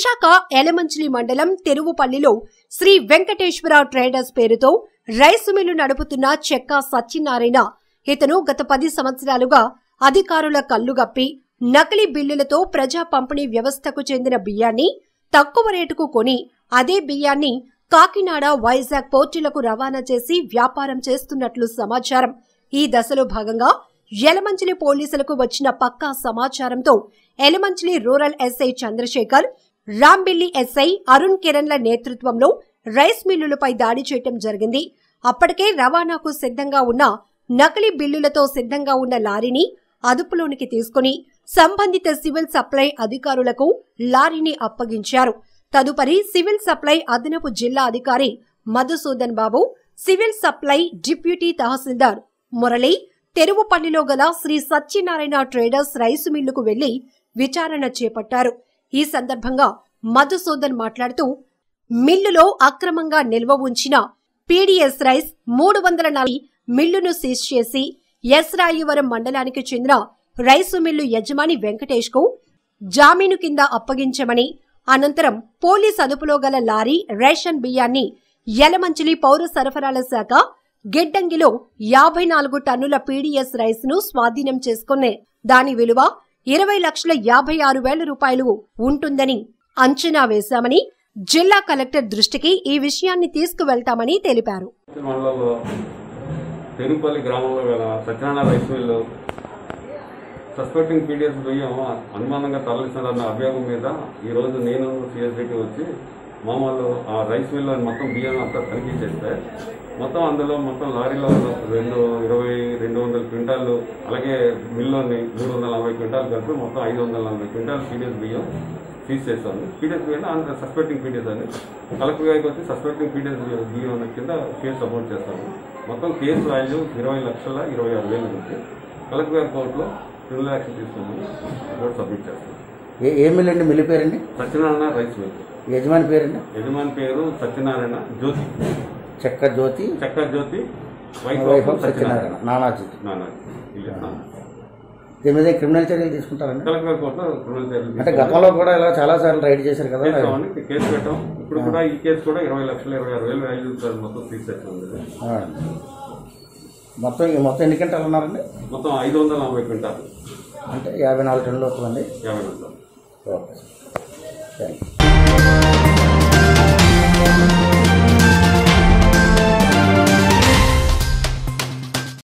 విశాఖ ఎలమంచిలి మండలం తెరువుపల్లిలో శ్రీ వెంకటేశ్వర ట్రేడర్స్ పేరుతో రైసు మిల్లు నడుపుతున్న చెక్క సత్యనారాయణ. ఇతను గత పది సంవత్సరాలుగా అధికారుల కల్లుగప్పి నకిలీ బిల్లులతో ప్రజా పంపిణీ వ్యవస్థకు చెందిన బియ్యాన్ని తక్కువ రేటుకు కొని అదే బియ్యాన్ని కాకినాడ వైజాగ్ పోర్టులకు రవాణా చేసి వ్యాపారం చేస్తున్నట్లు సమాచారం. ఈ దశలో భాగంగా ఎలమంచిలి పోలీసులకు వచ్చిన పక్కా సమాచారంతో Yelamanchili rural SI Chandrasekhar Rambilli SI Arun కిరణ్ల నేతృత్వంలో రైస్ మిల్లులపై దాడి చేయటం జరిగింది. అప్పటికే రవాణాకు సిద్ధంగా ఉన్న నకిలీ బిల్లులతో సిద్ధంగా ఉన్న లారీని అదుపులోనికి తీసుకుని సంబంధిత సివిల్ సప్లై అధికారులకు లారీని అప్పగించారు. తదుపరి సివిల్ సప్లై అదనపు జిల్లా అధికారి Madhusudan Babu civil supply deputy తహసీల్దార్ మురళి తెరువుపల్లిలో గల శ్రీ సత్యనారాయణ ట్రేడర్స్ రైసు మిల్లుకు వెళ్ళి విచారణ చేపట్టారు. ఈ సందర్భంగా మధుసూదన్ మాట్లాడుతూ మిల్లులో అక్రమంగా నిల్వ ఉంచిన పీడీఎస్ రైస్ మూడు వందల నలభై మిల్లును సీజ్ చేసి ఎస్ రాయవరం మండలానికి చెందిన రైసు మిల్లు యజమాని వెంకటేష్కు జామీను కింద అప్పగించమని అనంతరం పోలీస్ అదుపులో గల లారీ రేషన్ బియ్యాన్ని యలమంచిలి పౌర సరఫరాల శాఖ గిడ్డంగిలో యాభై నాలుగు టన్నుల పీడీఎస్ రైస్ను స్వాధీనం చేసుకునే దాని విలువ ఇరవై లక్షల యాభై ఆరు వేల రూపాయలు ఉంటుందని అంచనా వేశామని జిల్లా కలెక్టర్ దృష్టికి ఈ విషయాన్ని తీసుకువెళ్తామని తెలిపారు. పెనుపల్లి గ్రామంలో గల Satyanarayana rice mill suspecting PDS బియ్యం అనుమానంగా తరలిస్తున్నారన్న అభియోగం మీద ఈరోజు నేను సిఎస్డిటీ వచ్చి మామూలు ఆ రైస్ మిల్లు మొత్తం బియ్యం అంతా తనిఖీ చేస్తే మొత్తం అందులో మొత్తం లారీలో రెండు ఇరవై రెండు వందల క్వింటాలు అలాగే మిల్లోని మూడు వందల నలభై క్వింటాలు కలిపి మొత్తం ఐదు వందల నలభై క్వింటాలు పీడిఎస్ బియ్యం సీజ్ చేస్తాను పీడిఎస్ బియ్యం అంత సస్పెక్టింగ్ పీడిఎస్ అని కలెక్టర్ గారికి వచ్చి సస్పెక్టింగ్ పీడిఎస్ బియ్యం అనే కింద కేసు సపోర్ట్ చేస్తాను మొత్తం కేసు వాల్యూ ఇరవై లక్షల ఇరవై ఆరు వేలు నుంచి కలెక్టర్ గారి కోర్టులో క్రిమినల్ యాక్షన్ తీసుకుని కోర్టు సబ్మిట్ చేస్తాను ఏ ఏ మిల్ అండి? మిల్లు పేరండి? Satyanarayana rice mill. యజమాని పేరండి? యజమాని పేరు సత్యనారాయణ జ్యోతి. చెక్క జ్యోతి. చక్కెర జ్యోతి ఆఫ్ సత్యనారాయణ. నానాజీ. దీని మీద క్రిమినల్ చర్యలు తీసుకుంటారండి? అంటే గతంలో కూడా ఇలా చాలా సార్లు రైడ్ చేశారు కదా? కేసు పెట్టాం. ఇప్పుడు కూడా ఈ కేసు కూడా ఇరవై లక్షల ఇరవై ఆరు వేలు వాల్యూ మొత్తం ఆ. మొత్తం మొత్తం ఎన్ని గంటలు ఉన్నారండి? మొత్తం ఐదు వందల నలభై క్వింటాలు. అంటే యాభై నాలుగు టన్నులు వస్తుందండి. యాభై గంటలు ఓకే థ్యాంక్ యూ